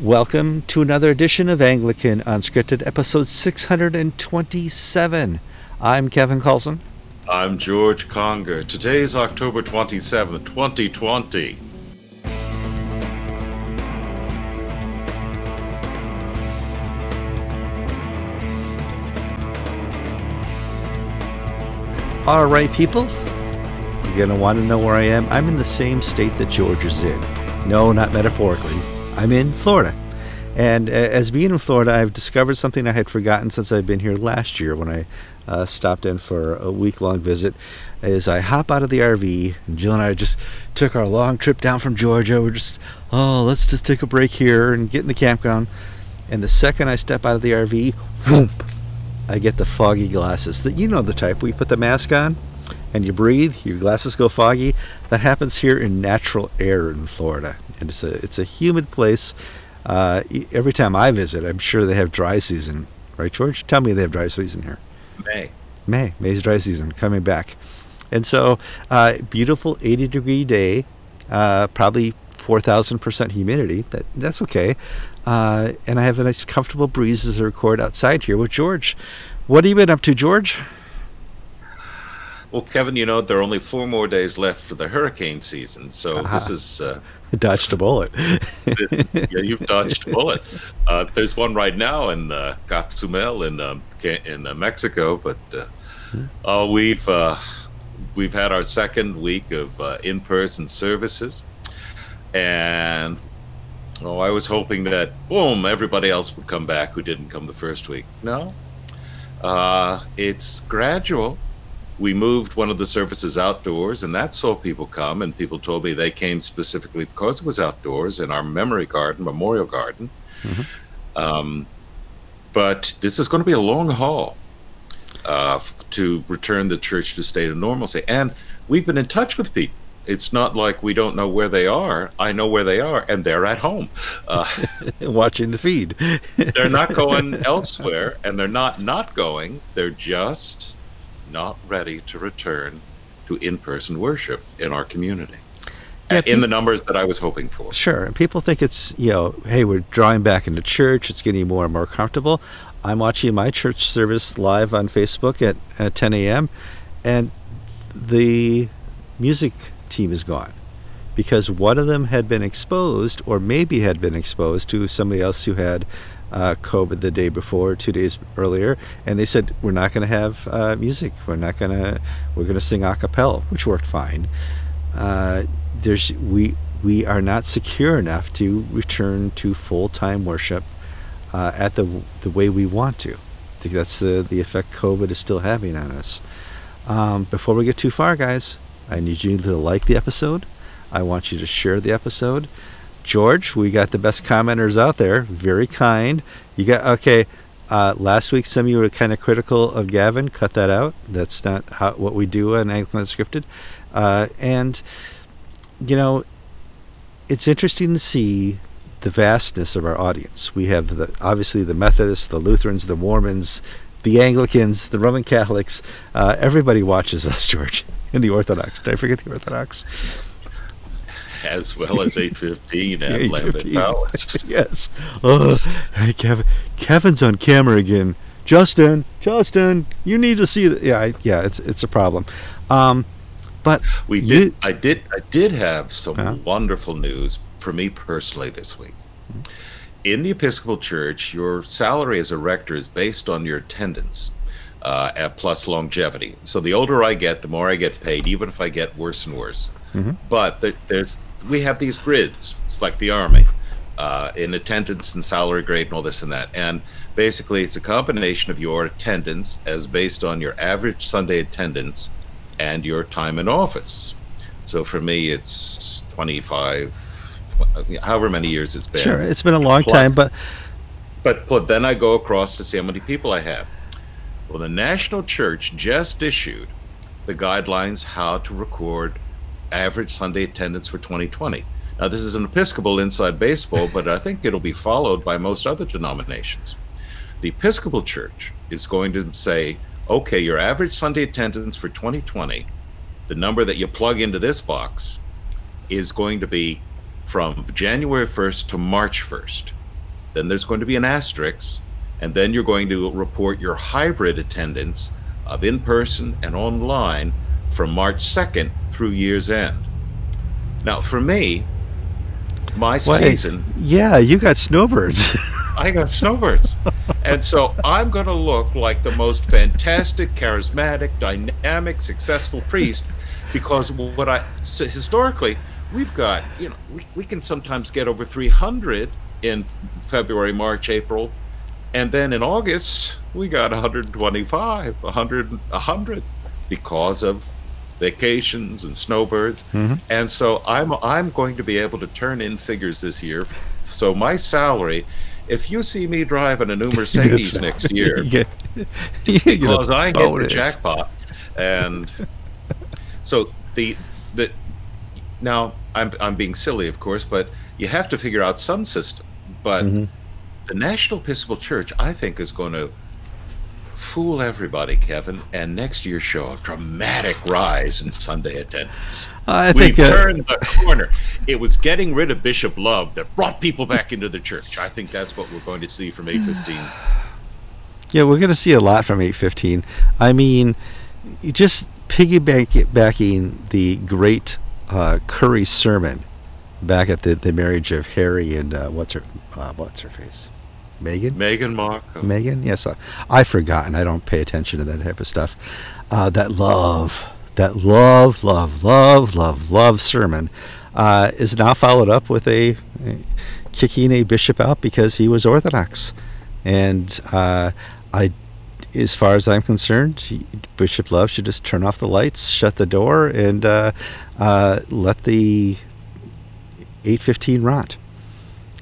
Welcome to another edition of Anglican Unscripted, episode 627. I'm Kevin Kallsen. I'm George Conger. Today is October 27th, 2020. All right, people. You're going to want to know where I am. I'm in the same state that George is in. No, not metaphorically. I'm in Florida. And uh, as being in Florida, I've discovered something I had forgotten since I've been here last year when I uh, stopped in for a week long visit. Is I hop out of the RV, and Jill and I just took our long trip down from Georgia. We're just, oh, let's just take a break here and get in the campground. And the second I step out of the RV, whoop, I get the foggy glasses. That you know the type. We put the mask on and you breathe, your glasses go foggy. That happens here in natural air in Florida, and it's a it's a humid place. Uh, every time I visit, I'm sure they have dry season, right, George? Tell me they have dry season here. May. May. May's dry season coming back, and so uh, beautiful 80 degree day, uh, probably 4,000 percent humidity. That that's okay. Uh, and I have a nice comfortable breeze as I record outside here with George. What have you been up to, George? Well, Kevin, you know there are only four more days left for the hurricane season, so this is uh, dodged a bullet. yeah, you've dodged a bullet. Uh, there's one right now in uh, Cozumel in um, in uh, Mexico, but uh, hmm. uh, we've uh, we've had our second week of in-person services, and Oh, I was hoping that, boom, everybody else would come back who didn't come the first week. No. Uh, it's gradual. We moved one of the services outdoors, and that saw people come, and people told me they came specifically because it was outdoors in our memory garden, memorial garden. Mm-hmm. Um, but this is going to be a long haul uh, to return the church to a state of normalcy. And we've been in touch with people it's not like we don't know where they are. I know where they are, and they're at home, uh, watching the feed. they're not going elsewhere, and they're not not going. They're just not ready to return to in-person worship in our community. Yeah, in the numbers that I was hoping for. Sure. And people think it's, you know, hey, we're drawing back into church, it's getting more and more comfortable. I'm watching my church service live on Facebook at, at 10 a.m. and the music team is gone because one of them had been exposed or maybe had been exposed to somebody else who had uh, COVID the day before, two days earlier, and they said we're not going to have uh, music. We're not going to. We're going to sing a cappella, which worked fine. Uh, there's we we are not secure enough to return to full time worship uh, at the the way we want to. I think that's the the effect COVID is still having on us. Um, before we get too far, guys, I need you to like the episode. I want you to share the episode. George, we got the best commenters out there. Very kind. You got okay. Uh, last week, some of you were kind of critical of Gavin. Cut that out. That's not how, what we do on Anglican Unscripted. Uh, and you know, it's interesting to see the vastness of our audience. We have the obviously the Methodists, the Lutherans, the Mormons, the Anglicans, the Roman Catholics. Uh, everybody watches us, George in the Orthodox. Did I forget the Orthodox? As well as 815 and 815. Lambeth yes. Oh, hey, Kevin. Kevin's on camera again. Justin, Justin, you need to see that. Yeah, I, yeah, it's it's a problem. Um, but we you, did. I did. I did have some uh, wonderful news for me personally this week. In the Episcopal Church, your salary as a rector is based on your attendance uh, plus longevity. So the older I get, the more I get paid, even if I get worse and worse. Mm-hmm. But there, there's we have these grids. It's like the army, uh, in attendance and salary grade and all this and that. And basically, it's a combination of your attendance as based on your average Sunday attendance and your time in office. So for me, it's 25, however many years it's been. Sure, it's been a long plus, time, but but but then I go across to see how many people I have. Well, the National Church just issued the guidelines how to record average Sunday attendance for 2020. Now, this is an Episcopal inside baseball, but I think it'll be followed by most other denominations. The Episcopal Church is going to say, okay, your average Sunday attendance for 2020, the number that you plug into this box, is going to be from January 1st to March 1st. then there's going to be an asterisk, and then you're going to report your hybrid attendance of in person and online from March 2nd through year's end. Now, for me, my season. Yeah, you got snowbirds. I got snowbirds. and so I'm going to look like the most fantastic, charismatic, dynamic, successful priest because what I so historically we've got, you know, we, we can sometimes get over 300 in February, March, April, and then in August we got 125, 100, 100 because of vacations and snowbirds. Mm-hmm. And so I'm I'm going to be able to turn in figures this year. So my salary, if you see me driving a new Mercedes next year, you because I hit the jackpot, and so the the now I'm I'm being silly, of course, but you have to figure out some system. But mm-hmm. the National Episcopal Church, I think, is going to fool everybody, Kevin, and next year show a dramatic rise in Sunday attendance. I We've think uh, turned the corner. It was getting rid of Bishop Love that brought people back into the church. I think that's what we're going to see from 815. Yeah, we're going to see a lot from 815. I mean, just piggybacking the great uh, Curry sermon back at the, the marriage of Harry and uh, what's her uh, what's her face Meghan? Megan Markle. Meghan? Yes, I, I've forgotten. I don't pay attention to that type of stuff. Uh, that love, that love, love, love, love, love sermon uh, is now followed up with a, a, kicking a bishop out because he was Orthodox, and uh, I, as far as I'm concerned, Bishop Love should just turn off the lights, shut the door, and uh, uh, let the 815 rot.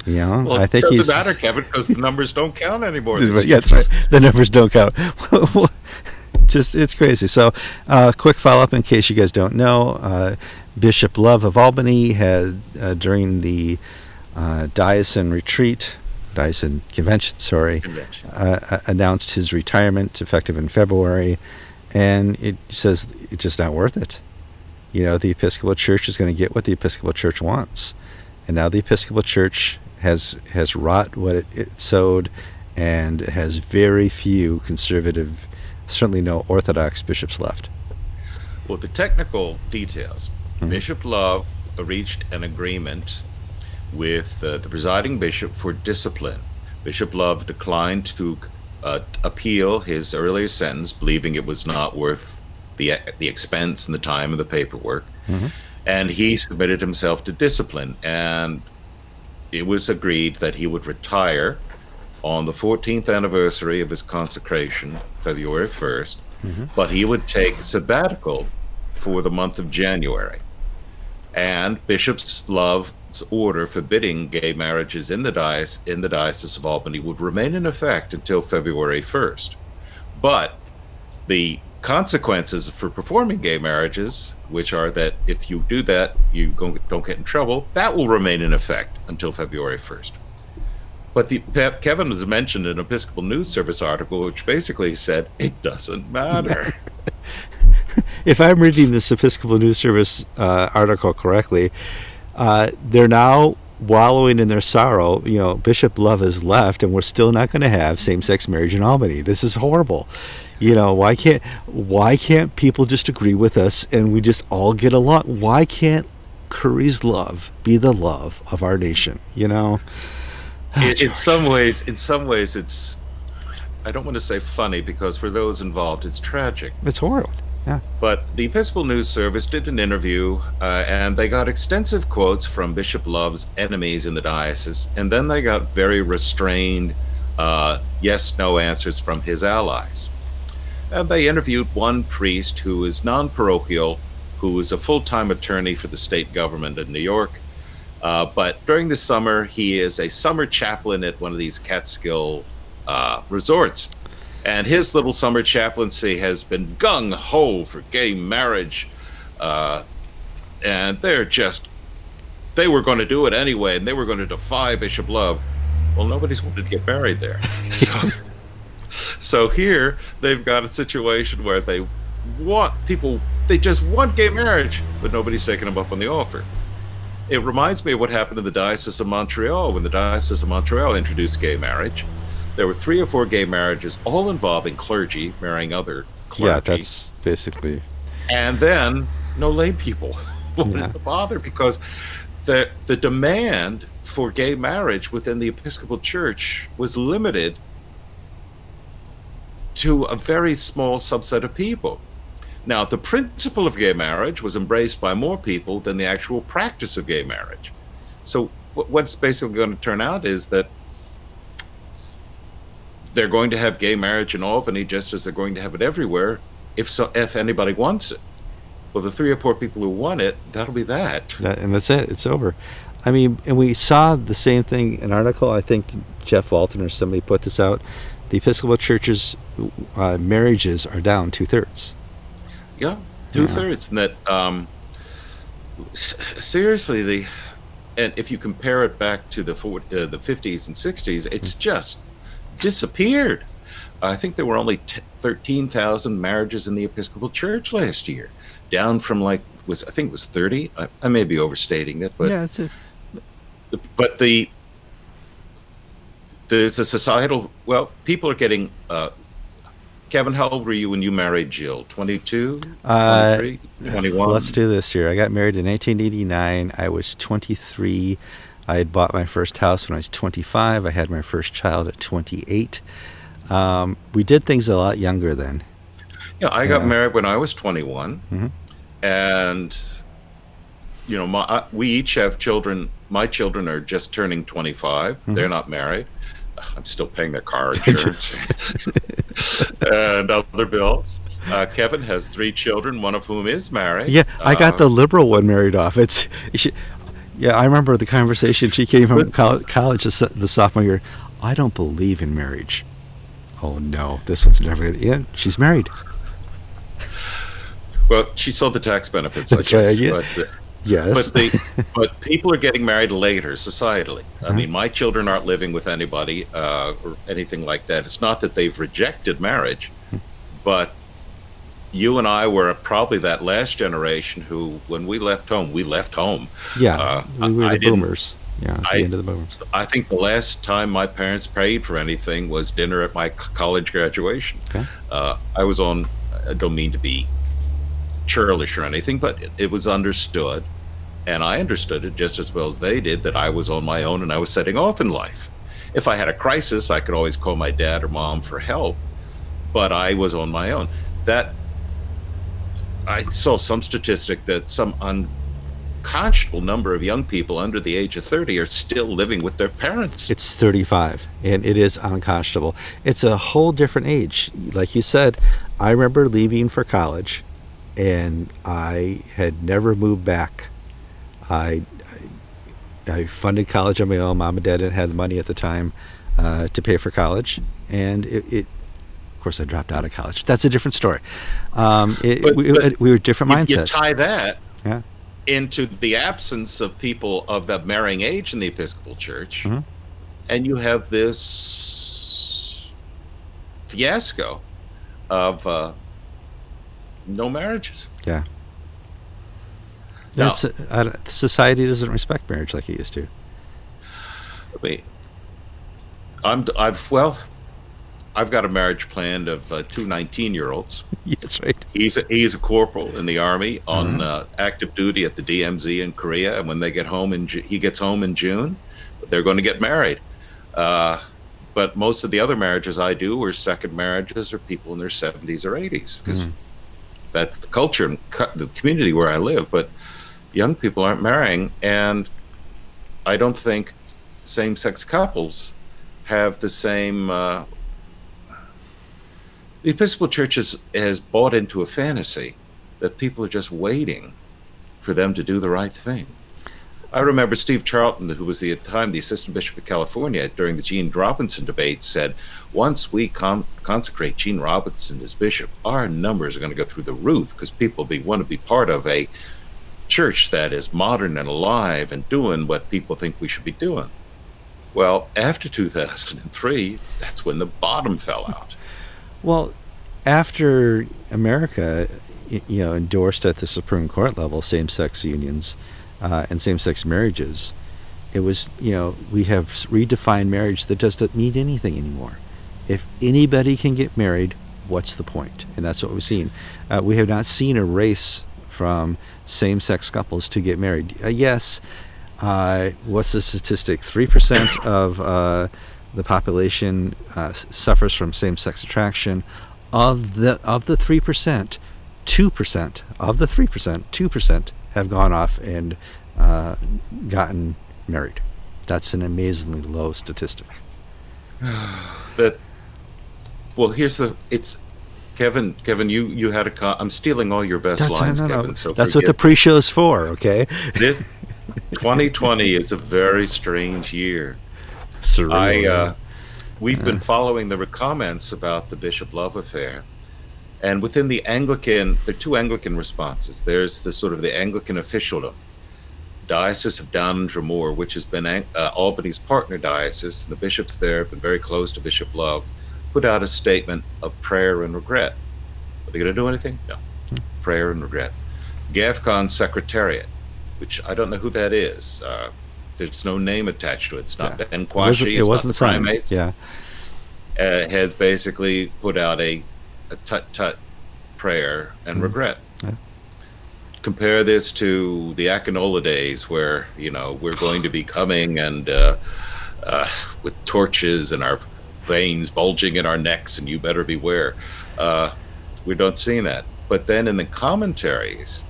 Know, well, I think it doesn't he's, matter, Kevin, because the numbers don't count anymore. yeah, that's right. The numbers don't count. Just it's crazy. So, uh, quick follow up in case you guys don't know, uh, Bishop Love of Albany had uh, during the uh, diocesan retreat, diocesan convention, sorry, convention. Uh, uh, announced his retirement effective in February, and it says it's just not worth it. You know, the Episcopal Church is going to get what the Episcopal Church wants, and now the Episcopal Church has has wrought what it, it sowed, and has very few conservative, certainly no Orthodox bishops left. Well, the technical details. Mm-hmm. Bishop Love reached an agreement with uh, the presiding bishop for discipline. Bishop Love declined to uh, appeal his earlier sentence, believing it was not worth the the expense and the time of the paperwork. Mm-hmm. And he submitted himself to discipline. And it was agreed that he would retire on the 14th anniversary of his consecration, February 1st, mm-hmm. but he would take sabbatical for the month of January. And Bishop Love's order forbidding gay marriages in the, diocese, in the Diocese of Albany would remain in effect until February 1st. But the consequences for performing gay marriages, which are that if you do that, you don't get in trouble, that will remain in effect until February 1st. But the, Kevin has mentioned in an Episcopal News Service article which basically said it doesn't matter. if I'm reading this Episcopal News Service uh, article correctly, uh, they're now wallowing in their sorrow. You know, Bishop Love has left, and we're still not going to have same-sex marriage in Albany. This is horrible. You know, why can't why can't people just agree with us and we just all get along? Why can't Curry's love be the love of our nation? You know, in, in some ways, in some ways, it's I don't want to say funny because for those involved, it's tragic. It's horrible. Yeah. But the Episcopal News Service did an interview, uh, and they got extensive quotes from Bishop Love's enemies in the diocese, and then they got very restrained uh, yes/no answers from his allies. And they interviewed one priest who is non parochial, who is a full time attorney for the state government in New York. Uh, but during the summer, he is a summer chaplain at one of these Catskill uh, resorts. And his little summer chaplaincy has been gung ho for gay marriage. Uh, and they're just, they were going to do it anyway, and they were going to defy Bishop Love. Well, nobody's wanted to get married there. So. So here they've got a situation where they want people, they just want gay marriage, but nobody's taking them up on the offer. it reminds me of what happened in the Diocese of Montreal when the Diocese of Montreal introduced gay marriage. There were three or four gay marriages, all involving clergy marrying other clergy. Yeah, that's basically. And then no lay people wanted Yeah. to bother because the the demand for gay marriage within the Episcopal Church was limited to a very small subset of people. Now, the principle of gay marriage was embraced by more people than the actual practice of gay marriage. So, what's basically going to turn out is that they're going to have gay marriage in Albany just as they're going to have it everywhere if so, if anybody wants it. Well, the three or four people who want it, that'll be that. That, and that's it. It's over. I mean, and we saw the same thing. An article, I think Jeff Walton or somebody put this out. The Episcopal Church's uh, marriages are down two thirds. Yeah, two thirds. And that, um, s- seriously, the and if you compare it back to the four, uh, the fifties and sixties, it's just disappeared. I think there were only t- thirteen thousand marriages in the Episcopal Church last year, down from like was I think it was thirty. I, I may be overstating it, but yeah, it's a, but the there's a societal well people are getting uh kevin how old were you when you married jill 22 Uh, 21 Let's do this here. I got married in 1989. I was 23. I had bought my first house when I was 25. I had my first child at 28. Um, we did things a lot younger then. yeah i got Yeah. married when i was 21 Mhm. and you know my we each have children my children are just turning 25 Mm-hmm. they're not married i'm still paying their car insurance and other bills uh, kevin has three children one of whom is married Yeah, I got Uh, the liberal one married off. It's, she, yeah, I remember the conversation. She came from But- college the, the sophomore year. I don't believe in marriage. Oh no, this one's never gonna. Yeah, she's married. Well, she sold the tax benefits. That's I right, yeah. But, Yes. but, the, but people are getting married later societally. I Uh-huh. mean, my children aren't living with anybody uh, or anything like that. It's not that they've rejected marriage, but you and I were probably that last generation who, when we left home, we left home. yeah, uh, we were I the didn't- boomers. Yeah, the I- end of the boomers. I think the last time my parents paid for anything was dinner at my college graduation. Okay. Uh, I was on, I don't mean to be churlish or anything, but it, it was understood. And I understood it just as well as they did that I was on my own and I was setting off in life. If I had a crisis, I could always call my dad or mom for help, but I was on my own. That I saw some statistic that some unconscionable number of young people under the age of 30 are still living with their parents. It's 35, and it is unconscionable. It's a whole different age. Like you said, I remember leaving for college, and I had never moved back. I, I, I funded college on my own. Mom and dad didn't have the money at the time uh, to pay for college, and it, it. Of course, I dropped out of college. That's a different story. Um, it, But- we, but we were different you, you mindsets. tie that Yeah. into the absence of people of the marrying age in the Episcopal Church, Mhm. and you have this fiasco of uh, no marriages. yeah. That's don't- society doesn't respect marriage like it used to. I mean, I'm I've well, I've got a marriage planned of uh, two 19 year olds. That's right. He's a, he's a corporal in the army on Mhm. uh, active duty at the DMZ in Korea, and when they get home in he gets home in June, they're going to get married. Uh, but most of the other marriages I do are second marriages or people in their 70s or 80s because Mhm. that's the culture and the community where I live. But young people aren't marrying, and I don't think same-sex couples have the same. Uh, the Episcopal Church has, has bought into a fantasy that people are just waiting for them to do the right thing. I remember Steve Charlton, who was the, at the time the Assistant Bishop of California during the Gene Robinson debate, said, Once we con- consecrate Gene Robinson as bishop, our numbers are going to go through the roof because people be, want to be part of a church that is modern and alive and doing what people think we should be doing. Well, after 2003, that's when the bottom fell out. Well, after America, you know, endorsed at the Supreme Court level same-sex unions, uh, and same-sex marriages. It was, you know, we have redefined marriage that doesn't mean anything anymore. If anybody can get married, what's the point? And that's what we've seen. Uh, we have not seen a race from same-sex couples to get married. Uh, yes, uh, what's the statistic? Three percent of uh, the population uh, suffers from same-sex attraction. Of the of the three percent, two percent of the three percent, two percent have gone off and uh, gotten married. That's an amazingly low statistic. that well, here's the it's Kevin. Kevin, you you had a. Con- I'm stealing all your best That's, lines, no, no, Kevin. no. So That's what the pre-show is for. Okay. this 2020 is a very strange year. Surreal. I uh, we've Yeah. been following the comments about the Bishop Love affair, and within the Anglican, there are two Anglican responses. There's the sort of the Anglican officialdom, Diocese of Down and Dromore, which has been uh, Albany's partner diocese. The bishops there have been very close to Bishop Love. Put out a statement of prayer and regret. Are they going to do anything? No. Prayer and regret. GAFCON Secretariat, which I don't know who that is. Uh, there's no name attached to it. It's not Yeah. Ben It wasn't, it wasn't the signed. primates Yeah. uh, has basically put out a, a tut tut prayer and Mhm. regret. Yeah. Compare this to the Akinola days, where you know we're going to be coming and uh, uh, with torches and our veins bulging in our necks, and you better beware. Uh, we don't see that. But then in the commentaries,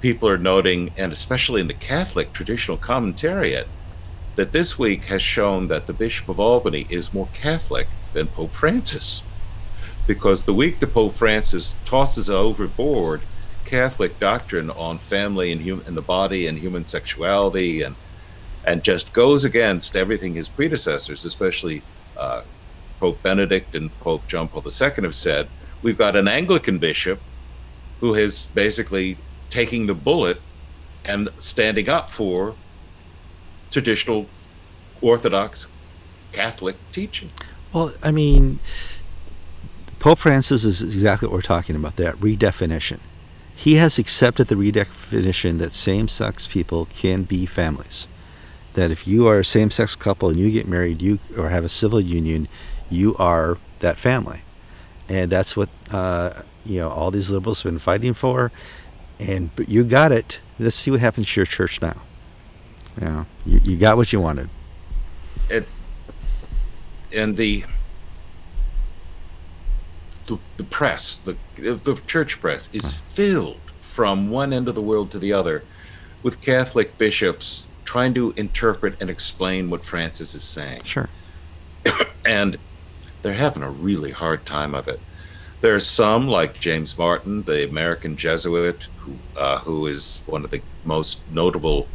people are noting, and especially in the Catholic traditional commentariat, that this week has shown that the Bishop of Albany is more Catholic than Pope Francis. Because the week that Pope Francis tosses overboard Catholic doctrine on family and, hum- and the body and human sexuality and and just goes against everything his predecessors, especially uh, Pope Benedict and Pope John Paul II, have said, we've got an Anglican bishop who is basically taking the bullet and standing up for traditional Orthodox Catholic teaching. Well, I mean, Pope Francis is exactly what we're talking about. That redefinition. He has accepted the redefinition that same-sex people can be families. That if you are a same-sex couple and you get married, you or have a civil union, you are that family, and that's what uh, you know. All these liberals have been fighting for, and but you got it. Let's see what happens to your church now. You know, you, you got what you wanted. It and the the, the press, the the church press, is filled from one end of the world to the other with Catholic bishops trying to interpret and explain what Francis is saying. Sure. and they're having a really hard time of it. There are some, like James Martin, the American Jesuit, who uh, who is one of the most notable,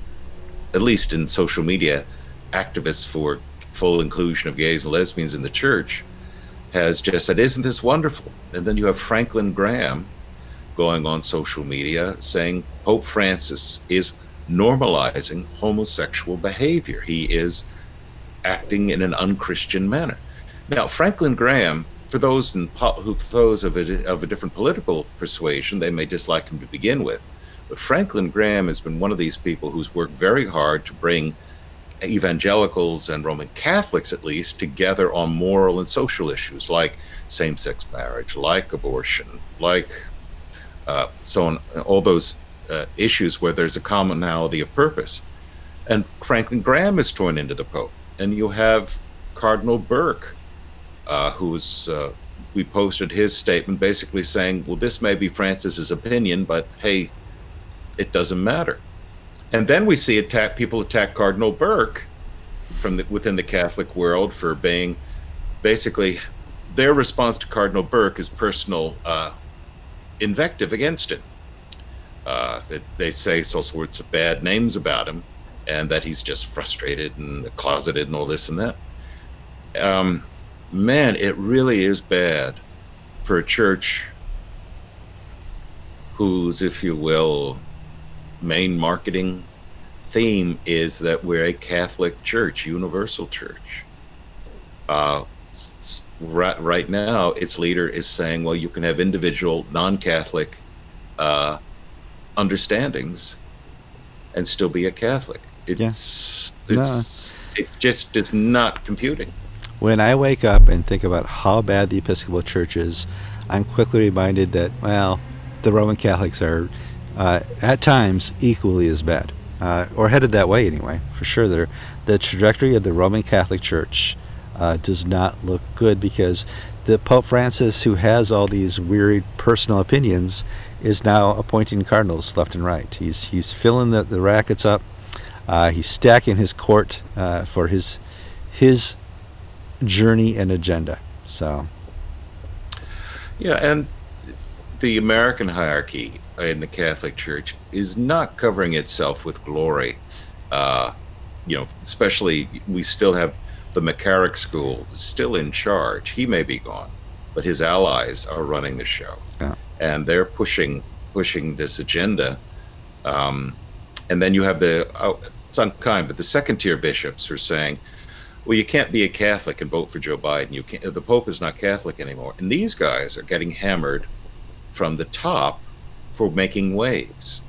at least in social media, activists for full inclusion of gays and lesbians in the church, has just said, "Isn't this wonderful?" And then you have Franklin Graham going on social media saying Pope Francis is normalizing homosexual behavior. He is acting in an unchristian manner. Now, Franklin Graham, for those in who those of a, of a different political persuasion, they may dislike him to begin with. But Franklin Graham has been one of these people who's worked very hard to bring evangelicals and Roman Catholics, at least, together on moral and social issues like same-sex marriage, like abortion, like uh, so on, all those uh, issues where there's a commonality of purpose. And Franklin Graham is torn into the Pope, and you have Cardinal Burke, uh, who's uh, we posted his statement basically saying, "Well, this may be Francis's opinion, but hey, it doesn't matter." And then we see attack people attack Cardinal Burke from the, within the Catholic world for being basically their response to Cardinal Burke is personal uh, invective against him. Uh, they say all sorts of bad names about him, and that he's just frustrated and closeted and all this and that. Um, man, it really is bad for a church whose, if you will, main marketing theme is that we're a Catholic church, universal church. Uh, right, right now, its leader is saying, well, you can have individual non Catholic uh, understandings and still be a Catholic. It's, yeah. it's no. it just is not computing. When I wake up and think about how bad the Episcopal Church is, I'm quickly reminded that well, the Roman Catholics are uh, at times equally as bad, uh, or headed that way anyway. For sure, They're, the trajectory of the Roman Catholic Church uh, does not look good because the Pope Francis, who has all these weird personal opinions, is now appointing cardinals left and right. He's he's filling the, the rackets up. Uh, he's stacking his court uh, for his his journey and agenda. So, yeah, and the American hierarchy in the Catholic Church is not covering itself with glory. Uh, you know, especially we still have the McCarrick School still in charge. He may be gone, but his allies are running the show. And they're pushing pushing this agenda. Um, and then you have the oh, it's unkind, but the second tier bishops are saying, "Well, you can't be a Catholic and vote for Joe Biden. You can't. The Pope is not Catholic anymore." And these guys are getting hammered from the top for making waves.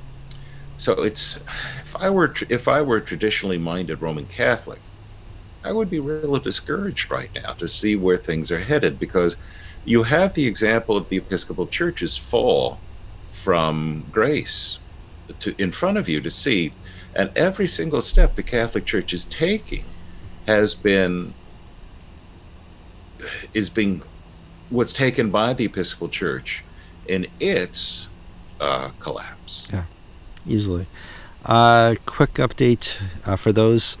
So it's if I were if I were a traditionally minded Roman Catholic, I would be really discouraged right now to see where things are headed because you have the example of the Episcopal Church's fall from grace to in front of you to see, and every single step the Catholic Church is taking has been is being what's taken by the Episcopal Church in its uh, collapse. Yeah, easily. Uh, quick update uh, for those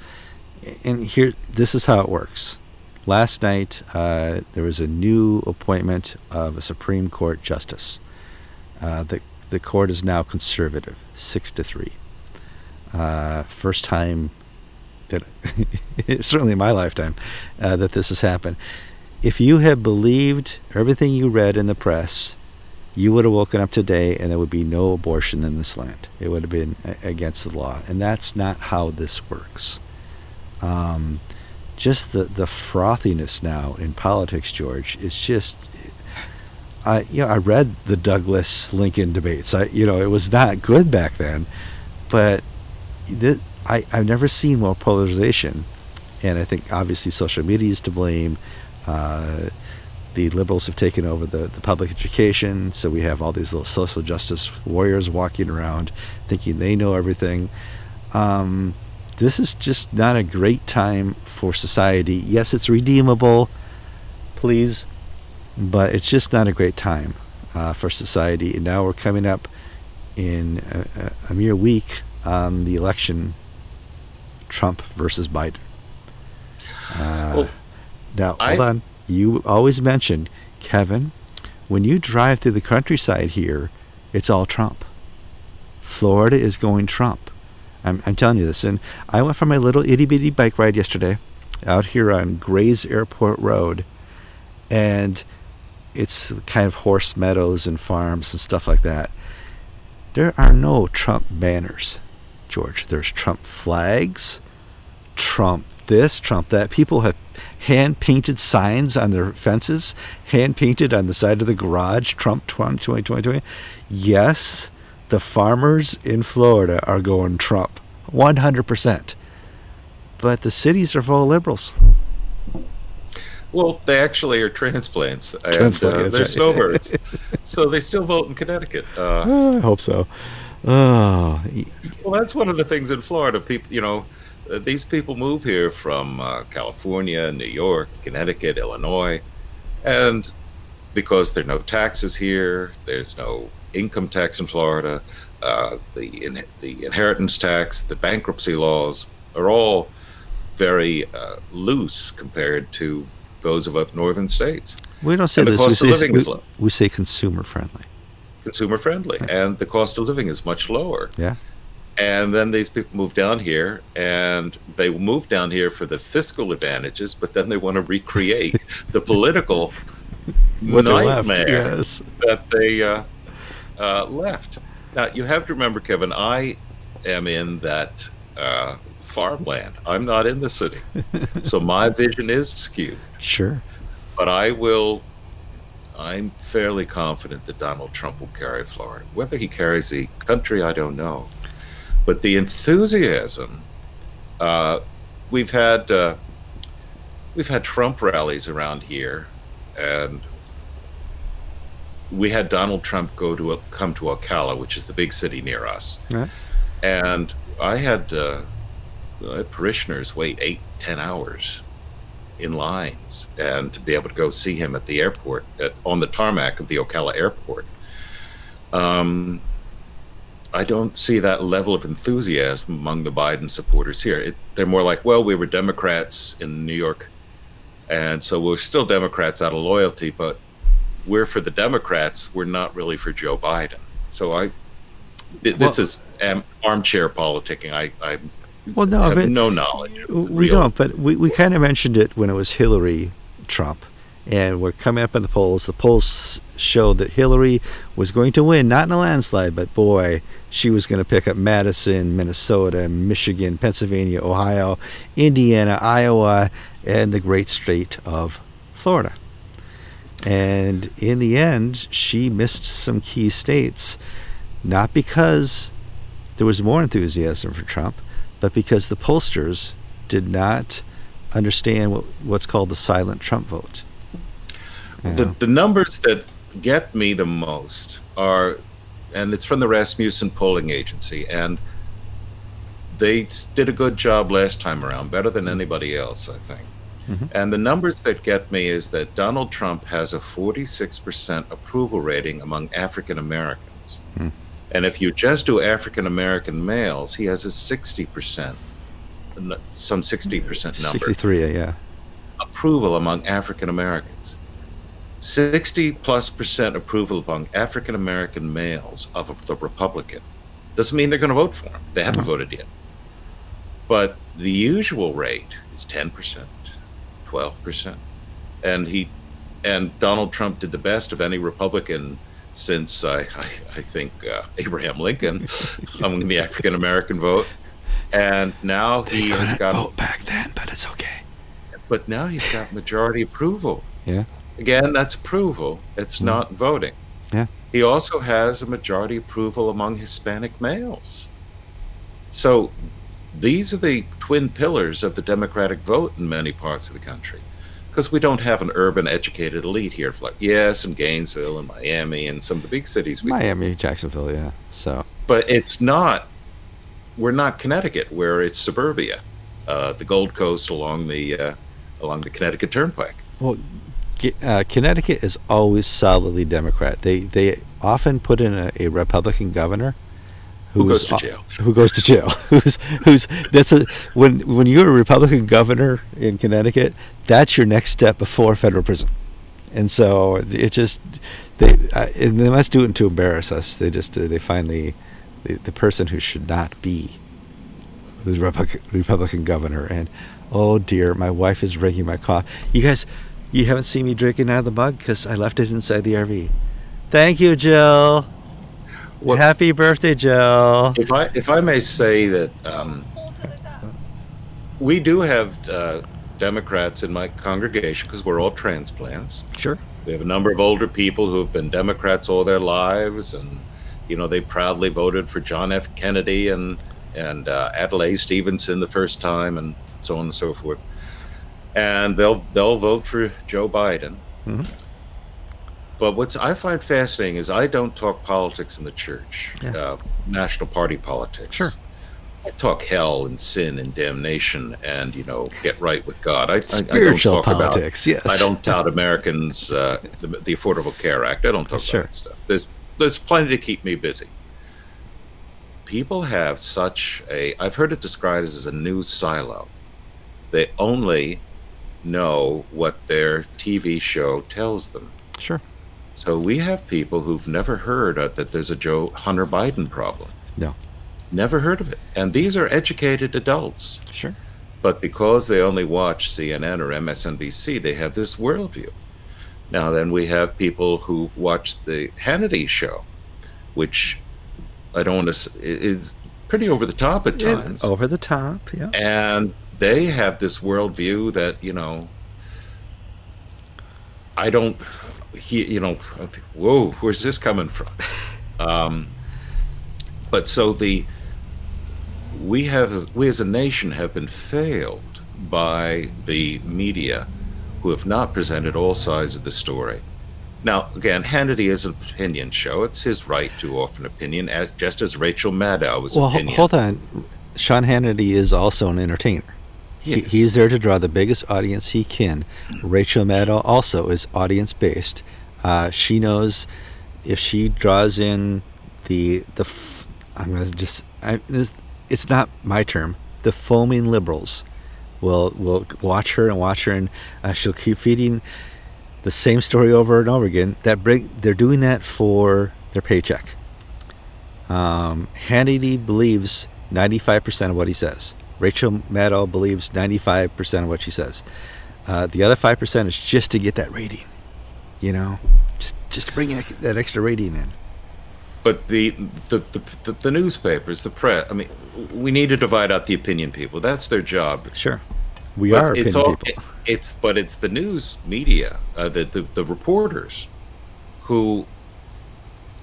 and here, this is how it works. Last night, uh, there was a new appointment of a Supreme Court justice. Uh, the the court is now conservative, six to three. Uh, first time that, certainly in my lifetime, uh, that this has happened. If you had believed everything you read in the press, you would have woken up today and there would be no abortion in this land. It would have been against the law. And that's not how this works um, just the the frothiness now in politics, George, is just. I you know I read the Douglas Lincoln debates. I you know it was not good back then, but I I've never seen more polarization, and I think obviously social media is to blame. Uh, the liberals have taken over the, the public education, so we have all these little social justice warriors walking around thinking they know everything. Um, this is just not a great time for society. Yes, it's redeemable, please, but it's just not a great time uh, for society. And now we're coming up in a, a mere week on the election Trump versus Biden. Uh, well, now, I, hold on. You always mention, Kevin, when you drive through the countryside here, it's all Trump. Florida is going Trump. I'm, I'm telling you this. And I went for my little itty bitty bike ride yesterday out here on Gray's Airport Road. And it's kind of horse meadows and farms and stuff like that. There are no Trump banners, George. There's Trump flags, Trump this, Trump that. People have hand painted signs on their fences, hand painted on the side of the garage, Trump 2020. Yes, the farmers in Florida are going Trump 100%. But the cities are full of liberals. Well, they actually are transplants. And, uh, they're right. snowbirds. so they still vote in Connecticut. Uh, I hope so. Oh. Well, that's one of the things in Florida. People, you know, uh, these people move here from uh, California, New York, Connecticut, Illinois, and because there are no taxes here, there's no income tax in Florida, uh, the in, the inheritance tax, the bankruptcy laws are all very uh, loose compared to those of up northern states. We don't say this. we say, we, we, say consumer friendly. Consumer friendly, right. and the cost of living is much lower. Yeah. And then these people move down here, and they move down here for the fiscal advantages, but then they want to recreate the political nightmare left, yes. that they uh, uh, left. Now you have to remember, Kevin, I am in that uh, farmland. I'm not in the city, so my vision is skewed. Sure, but I will. I'm fairly confident that Donald Trump will carry Florida. Whether he carries the country, I don't know. but the enthusiasm. Uh, we've had uh, we've had Trump rallies around here, and we had Donald Trump go to a, come to Ocala, which is the big city near us, and I had, uh, I had parishioners wait eight, ten hours in lines, and to be able to go see him at the airport, at, on the tarmac of the Ocala airport. Um, I don't see that level of enthusiasm among the Biden supporters here. It, they're more like, well, we were Democrats in New York, and so we're still Democrats out of loyalty, but we're for the Democrats. We're not really for Joe Biden. So I, th- this Well- is armchair politicking. I, I Well, no, have no knowledge. we real- don't. But we, we kind of mentioned it when it was Hillary Trump, and we're coming up in the polls. The polls showed that Hillary was going to win, not in a landslide, but boy, she was going to pick up Madison, Minnesota, Michigan, Pennsylvania, Ohio, Indiana, Iowa, and the great state of Florida. And in the end, she missed some key states, not because there was more enthusiasm for Trump, but because the pollsters did not understand what, what's called the silent Trump vote. You the, the numbers that get me the most are, and it's from the Rasmussen polling agency, and they did a good job last time around, better than anybody else, I think. Mhm. And the numbers that get me is that Donald Trump has a 46% approval rating among African Americans. Hmm. And if you just do African American males, he has a 60%, n- some 60% number 63, yeah. approval among African Americans. 60 plus percent approval among African American males of the Republican. Doesn't mean they're going to vote for him. They haven't Uh-huh. voted yet. But the usual rate is 10%, 12%. And he and Donald Trump did the best of any Republican since I, I, I think uh, Abraham Lincoln among the African American vote. And now he has got back then, but it's okay. but now he's got majority approval. Yeah. Again, that's approval. It's Mm. not voting. Yeah. He also has a majority approval among Hispanic males. So these are the twin pillars of the Democratic vote in many parts of the country. Because we don't have an urban educated elite here. Like, yes, in Gainesville and Miami and some of the big cities. We Miami, Jacksonville, yeah. So, but it's not we're not connecticut where it's suburbia uh, the gold coast along the uh, along the connecticut turnpike well, uh, Connecticut is always solidly Democrat. They they often put in a, a Republican governor Who goes to jail. Who goes to jail? who's who's that's a when when you're a Republican governor in Connecticut, that's your next step before federal prison. And so it just they uh, and they must do it to embarrass us. They just uh, they find the, the the person who should not be the Republican, Republican governor. And oh dear, my wife is drinking my coffee. You guys, you haven't seen me drinking out of the mug because I left it inside the RV. Thank you, Jill. What- Happy birthday, Joe. if i if i may say that um, we do have uh, democrats in my congregation because we're all transplants Sure. we have a number of older people who have been democrats all their lives and you know they proudly voted for john f kennedy and and uh, adlai stevenson the first time and so on and so forth and they'll they'll vote for joe biden Mhm. But what's i find fascinating is i don't talk politics in the church Yeah. uh, national party politics Sure. I talk hell and sin and damnation and you know get right with God. I, I- I, Spiritual don't talk politics, About, yes. I don't tout Americans uh, the, the Affordable Care Act. I don't talk Sure. about that stuff. There's there's plenty to keep me busy. People have such a I've heard it described as a news silo. They only know what their TV show tells them. Sure. So we have people who've never heard that there's a Joe Hunter Biden problem. No. Never heard of it. And these are educated adults. Sure. But because they only watch CNN or MSNBC, they have this worldview. Now, then we have people who watch the Hannity show, which I don't want to, is pretty over the top at Yeah, times. over the top, yeah. And they have this worldview that, you know, I don't, he, you know, whoa, where's this coming from? Um, but so the we have we as a nation have been failed by the media who have not presented all sides of the story. Now, again, Hannity is an opinion show. It's his right to offer an opinion, as, just as Rachel Maddow was well, opinion. hold on. Sean Hannity is also an entertainer. He, Yes. he's there to draw the biggest audience he can. Rachel Maddow also is audience based. Uh, she knows if she draws in the the f- I'm gonna just I, this, it's not my term. The foaming liberals will will watch her and watch her, and uh, she'll keep feeding the same story over and over again. That bring they're doing that for their paycheck. Um, Hannity believes 95% of what he says. Rachel Maddow believes 95% of what she says. Uh, the other 5% is just to get that rating, you know, just just to bring that that extra rating in. But the the, the the the newspapers, the press. I mean, we need to divide out the opinion people. That's their job. Sure, we But are opinion it's all, people. it- it's but it's the news media, uh, the, the the reporters, who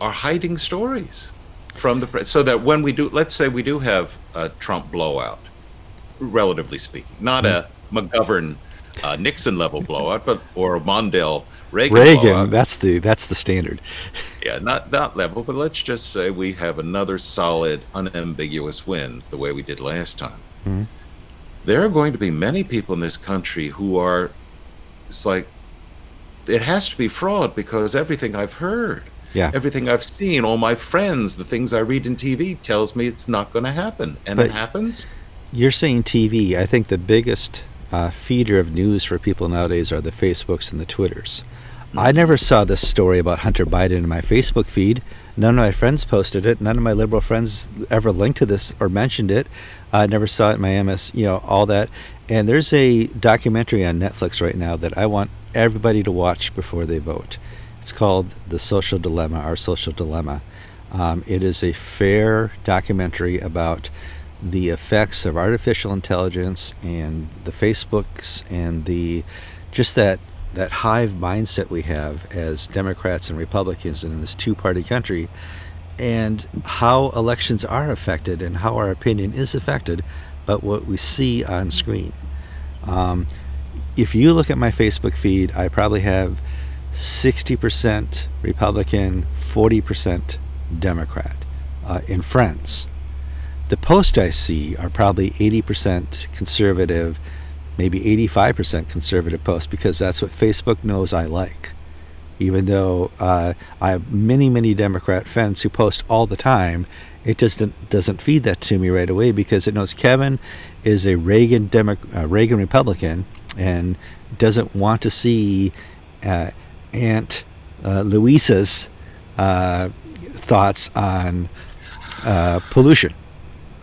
are hiding stories from the press, so that when we do, let's say we do have a Trump blowout, relatively speaking, not a McGovern. Uh, Nixon level blowout, but or a Mondale Reagan, Reagan, blowout. that's the that's the standard. Yeah, not that level, but let's just say we have another solid, unambiguous win the way we did last time. Mhm. There are going to be many people in this country who are, it's like, it has to be fraud because everything I've heard, Yeah. everything I've seen, all my friends, the things I read in TV tells me it's not going to happen. And But- it happens. You're saying TV. I think the biggest uh, feeder of news for people nowadays are the Facebooks and the Twitters. I never saw this story about Hunter Biden in my Facebook feed. None of my friends posted it. None of my liberal friends ever linked to this or mentioned it. I never saw it in my MS, you know, all that. And there's a documentary on Netflix right now that I want everybody to watch before they vote. It's called The Social Dilemma, Our Social Dilemma. Um, it is a fair documentary about the effects of artificial intelligence and the Facebooks and the just that that hive mindset we have as Democrats and Republicans in this two-party country and how elections are affected and how our opinion is affected by what we see on screen. Um, if you look at my Facebook feed, I probably have 60% Republican, 40% Democrat uh, in friends. The posts I see are probably 80% conservative, maybe 85% conservative posts because that's what Facebook knows I like. Even though uh, I have many, many Democrat friends who post all the time, it just doesn't, feed that to me right away because it knows Kevin is a Reagan Demo- uh, Reagan Republican and doesn't want to see uh, Aunt uh, Louisa's uh, thoughts on uh, pollution.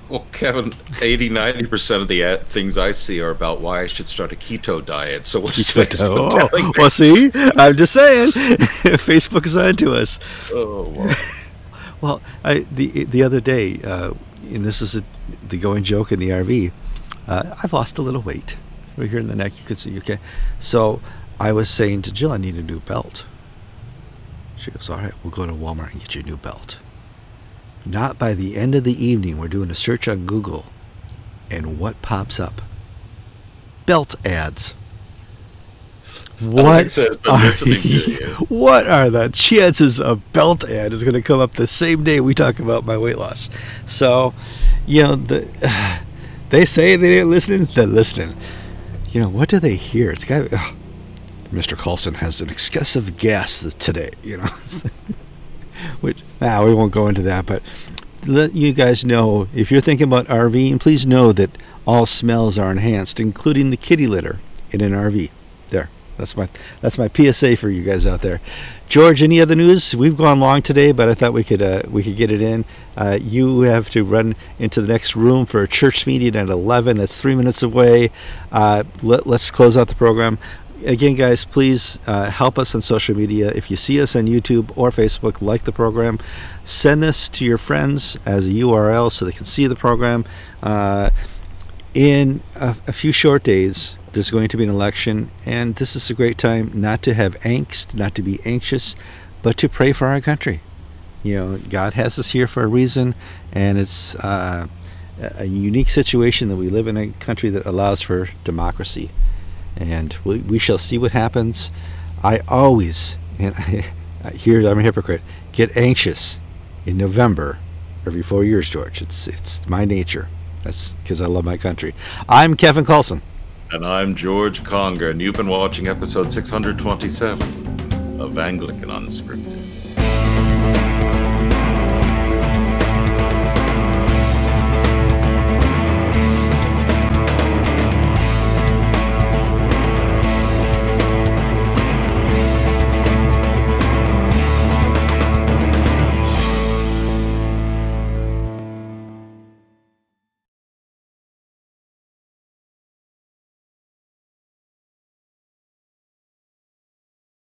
Well, Kevin, 80, 90% of the things I see are about why I should start a keto diet. So what is Facebook telling me? Oh, well, see, I'm just saying, Facebook is on to us. Oh, well. Well, I, the the other day, uh, and this is a, the going joke in the RV. Uh, I've lost a little weight. Right here in the neck, you can see. Okay, so I was saying to Jill, I need a new belt. She goes, "All right, we'll go to Walmart and get you a new belt." Not by the end of the evening, we're doing a search on Google, and what pops up? Belt ads. What been are, what are the chances a belt ad is going to come up the same day we talk about my weight loss? So, you know, the they say they're listening. They're listening. You know, what do they hear? It's got. ugh, Mr. Kallsen has an excessive gas today. You know, which now we won't go into that, but let you guys know if you're thinking about RVing, please know that all smells are enhanced, including the kitty litter in an RV. There, that's my that's my PSA for you guys out there. George, any other news? We've gone long today, but I thought we could uh, we could get it in. Uh, you have to run into the next room for a church meeting at 11. That's three minutes away. Uh, let, let's close out the program. Again, guys, please uh, help us on social media. If you see us on YouTube or Facebook, like the program. Send this to your friends as a URL so they can see the program. Uh, in a, a few short days, there's going to be an election, and this is a great time not to have angst, not to be anxious, but to pray for our country. You know, God has us here for a reason, and it's uh, a unique situation that we live in a country that allows for democracy, and we, we shall see what happens. I always, and here I'm a hypocrite, get anxious in November every four years, George. It's it's my nature. That's because I love my country. I'm Kevin Kallsen. And I'm George Conger, and you've been watching episode 627 of Anglican Unscripted.